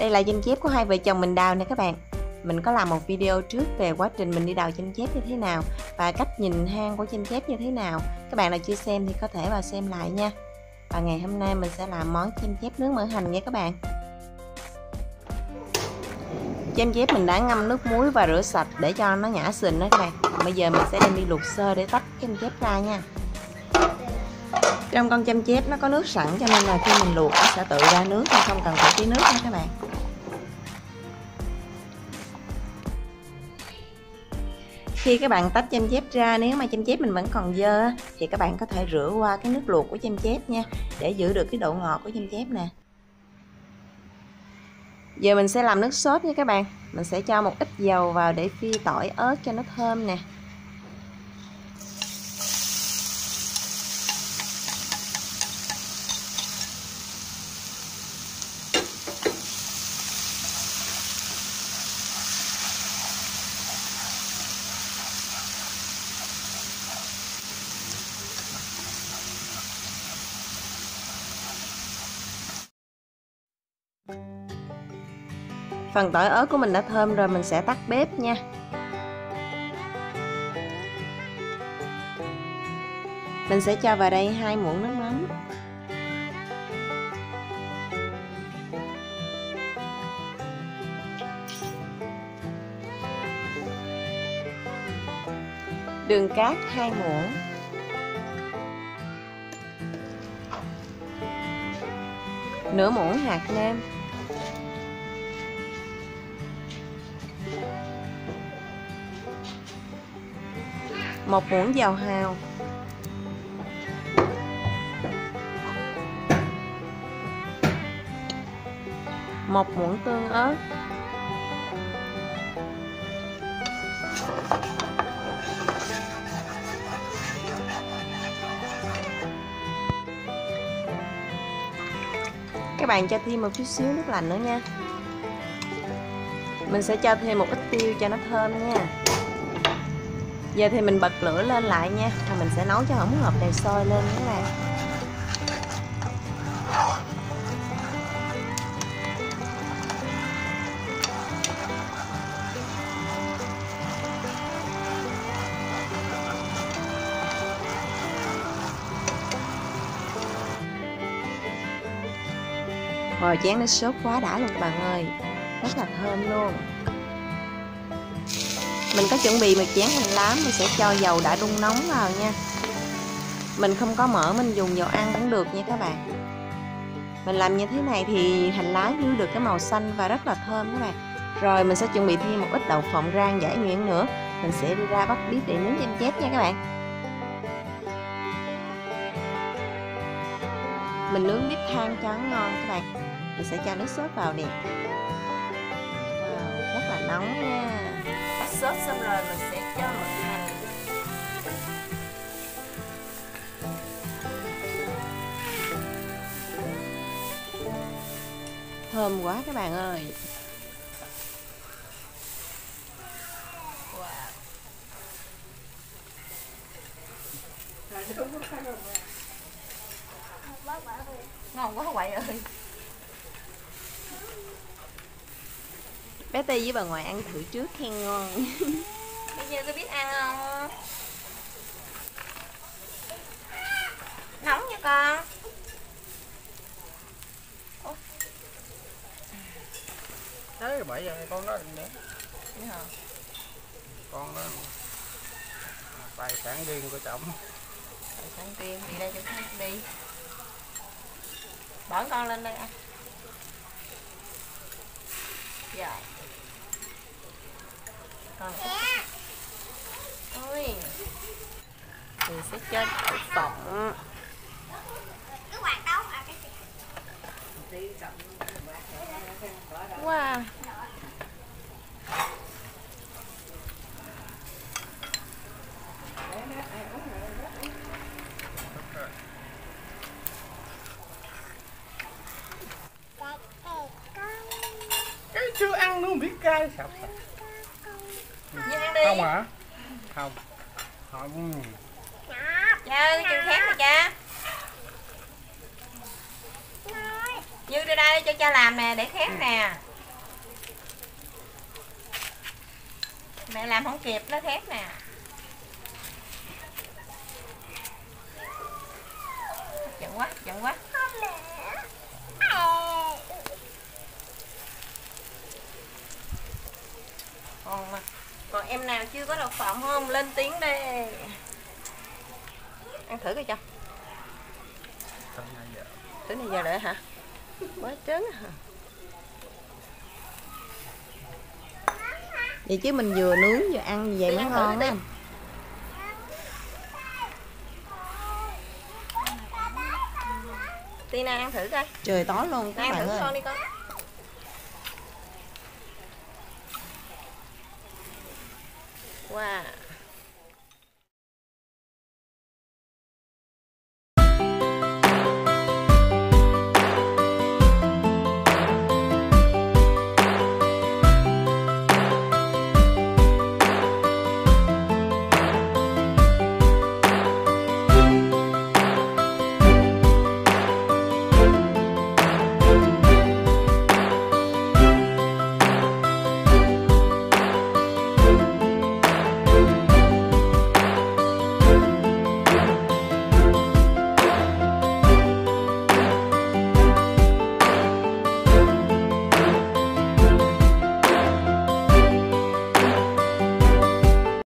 Đây là danh chép của hai vợ chồng mình đào nè các bạn. Mình có làm một video trước về quá trình mình đi đào chanh chép như thế nào Và cách nhìn hang của chanh chép như thế nào. Các bạn nào chưa xem thì có thể vào xem lại nha. Và ngày hôm nay mình sẽ làm món chanh chép nướng mỡ hành nha các bạn. Chanh chép mình đã ngâm nước muối và rửa sạch để cho nó nhả sình đó các bạn. Bây giờ mình sẽ đem đi luộc sơ để tách chanh chép ra nha trong con chăm chép nó có nước sẵn cho nên là khi mình luộc nó sẽ tự ra nước mà không cần phải tí nước nha các bạn. Khi các bạn tách chăm chép ra, nếu mà chăm chép mình vẫn còn dơ thì các bạn có thể rửa qua cái nước luộc của chăm chép nha, để giữ được cái độ ngọt của chăm chép nè. Giờ mình sẽ làm nước sốt nha các bạn. Mình sẽ cho một ít dầu vào để phi tỏi ớt cho nó thơm nè. Phần tỏi ớt của mình đã thơm rồi, mình sẽ tắt bếp nha. Mình sẽ cho vào đây hai muỗng nước mắm. Đường cát hai muỗng. Nửa muỗng hạt nêm. Một muỗng dầu hào. Một muỗng tương ớt. Các bạn cho thêm một chút xíu nước lạnh nữa nha. Mình sẽ cho thêm một ít tiêu cho nó thơm nha giờ thì mình bật lửa lên lại nha và mình sẽ nấu cho hỗn hợp này sôi lên các bạn. Rồi chén nó sốt quá đã luôn các bạn ơi. Rất là thơm luôn mình có chuẩn bị một chén hành lá mình sẽ cho dầu đã đun nóng vào nha. Mình không có mỡ mình dùng dầu ăn cũng được nha các bạn. Mình làm như thế này thì hành lá giữ được cái màu xanh và rất là thơm các bạn. Rồi mình sẽ chuẩn bị thêm một ít đậu phộng rang giải nhuyễn nữa. Mình sẽ đi ra bắt bếp để nướng em chép nha các bạn. Mình nướng bếp than cho ngon các bạn. Mình sẽ cho nước sốt vào nè. Wow, rất là nóng nha sốt xong rồi mình sẽ cho mật hành thơm quá các bạn ơi. Wow. ngon quá quậy ơi bé Ti với bà ngoại ăn thử trước khen ngon. Bây giờ có biết ăn không? Nóng nha con. Đấy bởi giờ con đó nữa con đó tài sản riêng của chồng. Tài sản riêng đi đây cho khách đi. Bỏ con lên đây ăn. Rồi còn ôi. Mình sẽ cho đậu phộng wow. Chưa ăn luôn biết cay sao? không hả? Không. Không ừ. cha ơi chừng khác rồi cha. Như ra đây cho cha làm nè để khét nè. Mẹ làm không kịp nó khét nè. Giận quá giận quá. Con còn em nào chưa có đậu phộng không? Lên tiếng đi. Ăn thử coi cho. Tới này giờ đợi hả? Quá trớn hả? Vậy chứ mình vừa nướng vừa ăn như vậy mới ngon á. Tina ăn thử coi. Trời tối luôn các ăn bạn thử ơi. con đi con wow